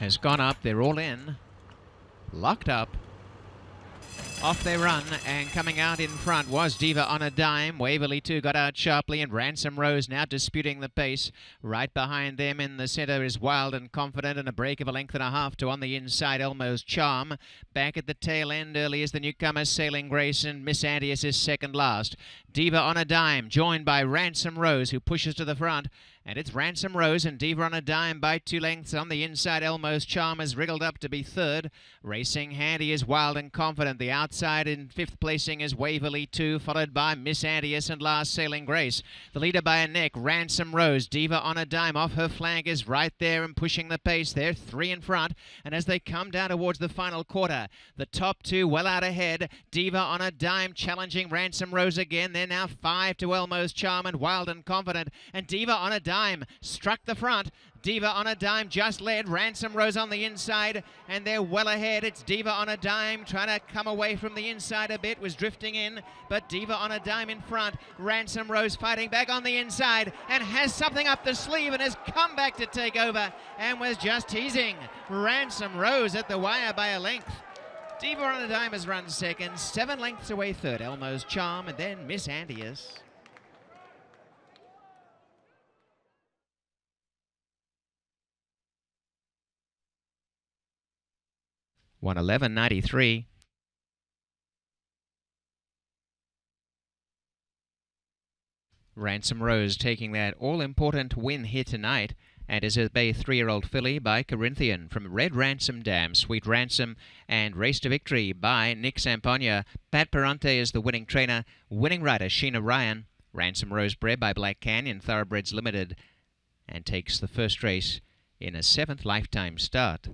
has gone up. They're all in, locked up. Off they run, and coming out in front was Diva on a dime. Waverly, too got out sharply, and Ransom Rose now disputing the pace. Right behind them in the centre is Wild and Confident, and a break of a length and a half to on the inside Elmo's Charm. Back at the tail end early is the newcomer Sailing Grace, and Miss Antius is second last. Diva on a dime, joined by Ransom Rose, who pushes to the front. And it's Ransom Rose and Diva on a dime by two lengths on the inside. Elmo's Charm has wriggled up to be third. Racing Handy is wild and confident. The outside in fifth placing is Waverley 2, followed by Miss Antius and last Sailing Grace. The leader by a neck, Ransom Rose. Diva on a dime off her flank is right there and pushing the pace. They're three in front. And as they come down towards the final quarter, the top two well out ahead. Diva on a dime challenging Ransom Rose again. They're now five to Elmo's Charm and Wild and Confident. And Diva on a dime dime, struck the front. Diva on a dime just led. Ransom Rose on the inside, and they're well ahead. It's Diva on a dime trying to come away from the inside a bit, was drifting in, but Diva on a dime in front. Ransom Rose fighting back on the inside and has something up the sleeve and has come back to take over and was just teasing. Ransom Rose at the wire by a length. Diva on a dime has run second, seven lengths away third. Elmo's Charm, and then Miss Antius. 111.93. Ransom Rose taking that all-important win here tonight and is a Bay three-year-old filly by Corinthian from Red Ransom Dam, Sweet Ransom, and Race to Victory by Nick Sampagna. Pat Parente is the winning trainer. Winning rider Sheena Ryan. Ransom Rose bred by Black Canyon Thoroughbreds Limited and takes the first race in a seventh lifetime start.